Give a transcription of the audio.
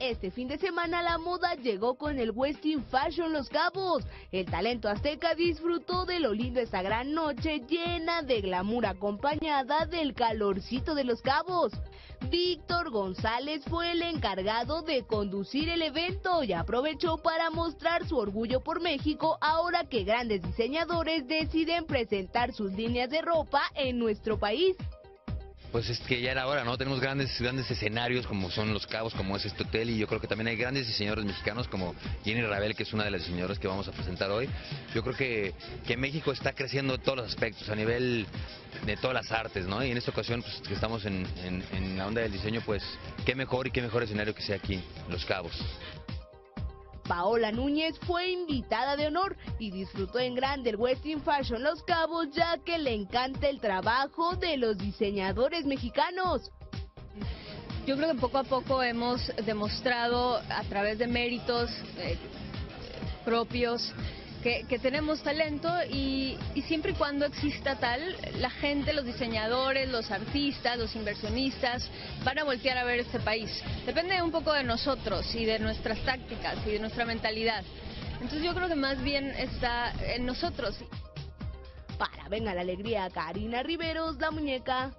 este fin de semana la moda llegó con el Westin Fashion Los Cabos. El talento azteca disfrutó de lo lindo esta gran noche llena de glamour acompañada del calorcito de Los Cabos. Víctor González fue el encargado de conducir el evento y aprovechó para mostrar su orgullo por México ahora que grandes diseñadores deciden presentar sus líneas de ropa en nuestro país pues es que ya era hora, ¿no? Tenemos grandes, grandes escenarios como son Los Cabos, como es este hotel, y yo creo que también hay grandes diseñadores mexicanos como Jenny Ravel, que es una de las diseñadoras que vamos a presentar hoy. Yo creo que, que México está creciendo en todos los aspectos, a nivel de todas las artes, ¿no? Y en esta ocasión, pues que estamos en, en la onda del diseño, pues qué mejor y qué mejor escenario que sea aquí, Los Cabos. Paola Núñez fue invitada de honor y disfrutó en grande el Western Fashion Los Cabos ya que le encanta el trabajo de los diseñadores mexicanos. Yo creo que poco a poco hemos demostrado a través de méritos eh, propios que, tenemos talento y, siempre y cuando exista tal, la gente, los diseñadores, los artistas, los inversionistas van a voltear a ver este país. Depende un poco de nosotros y de nuestras tácticas y de nuestra mentalidad. Entonces yo creo que más bien está en nosotros. Para Venga la Alegría, Karina Riveros, la muñeca.